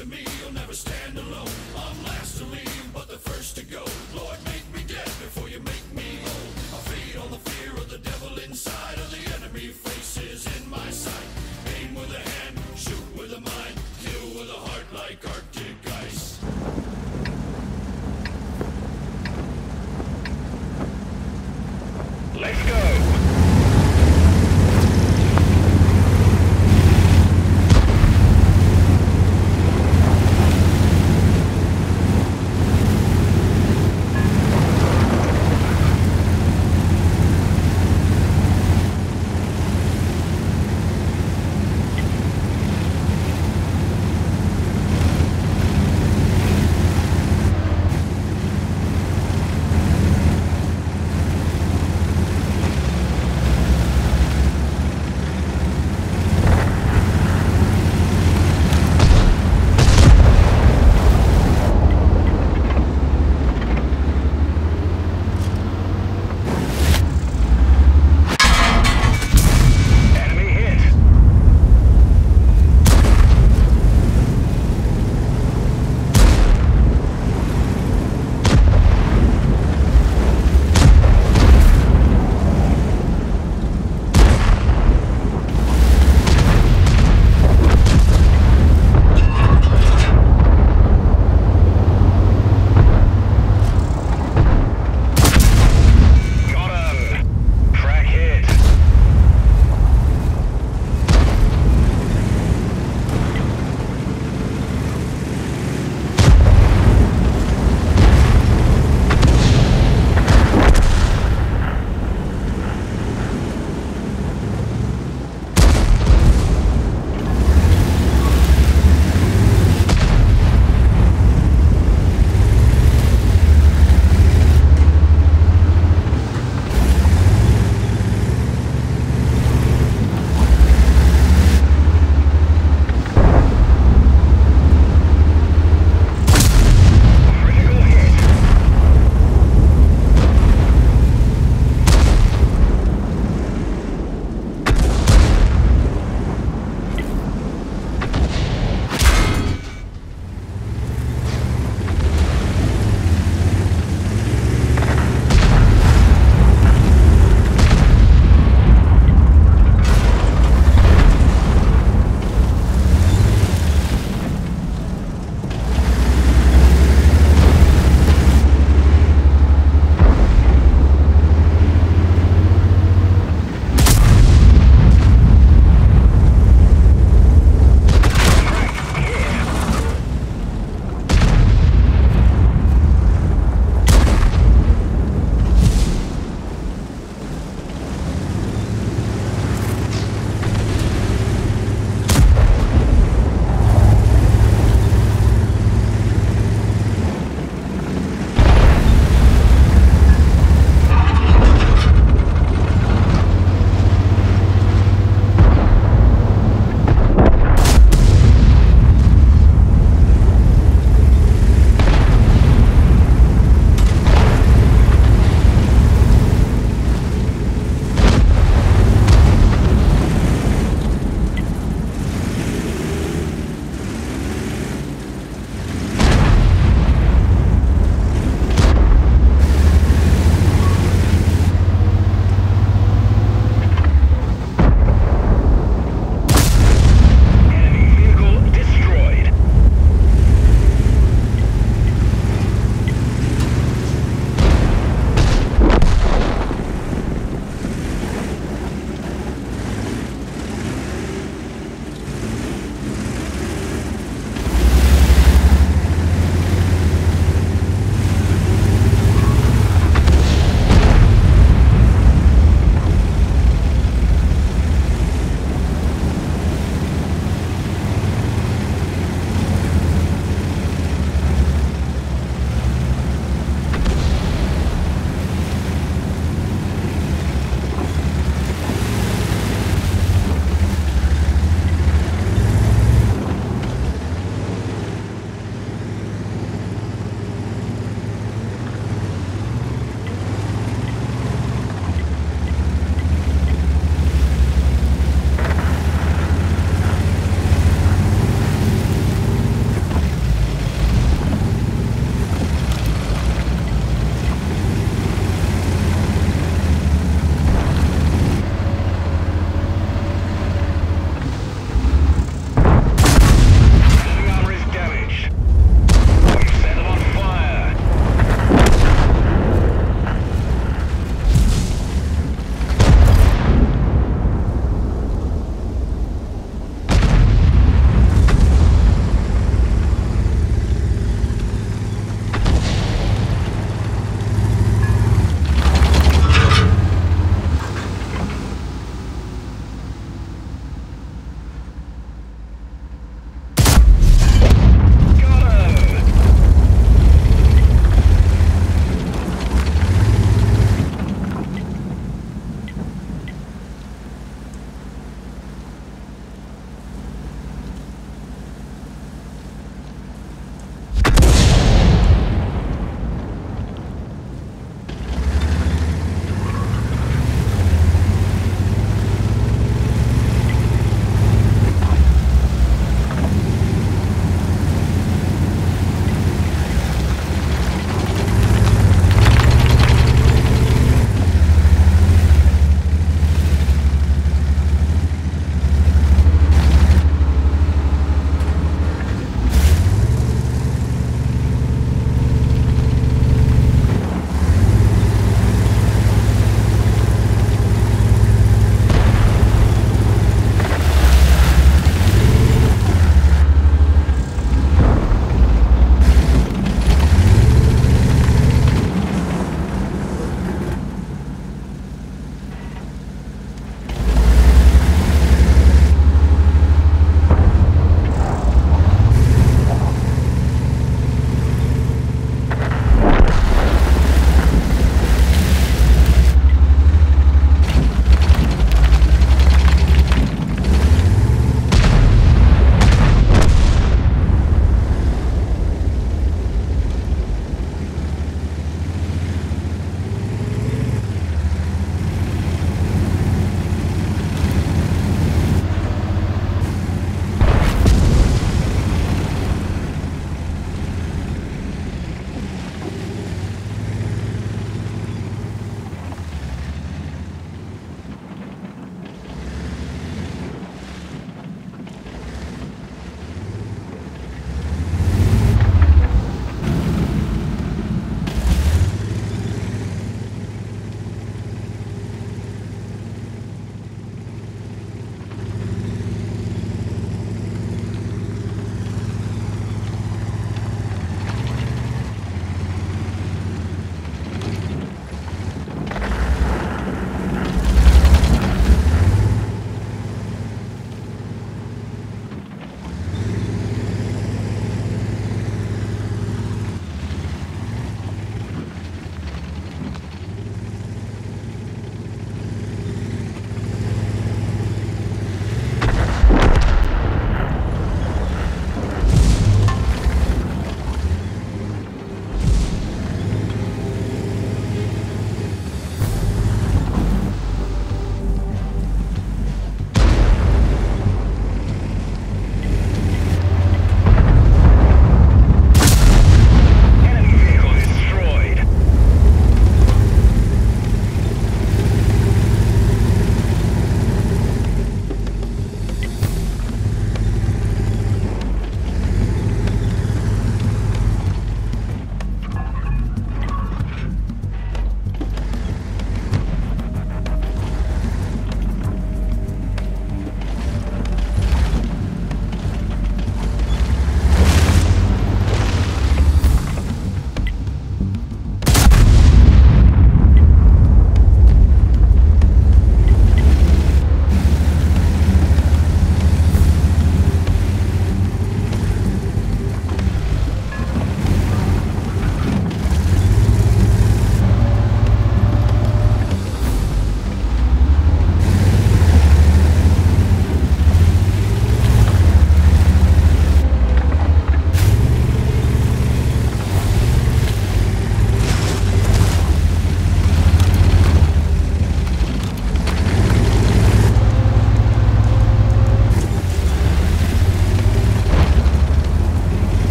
to me, you'll never stand alone. I'm last to leave.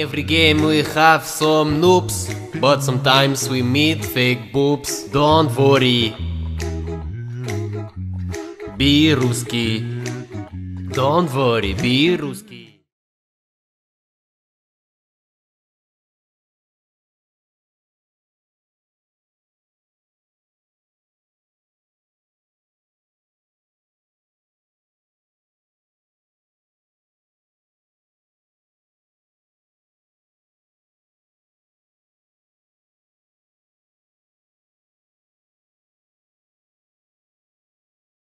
every game we have some noobs, but sometimes we meet fake boobs. Don't worry, be Ruski. Don't worry, be Ruski.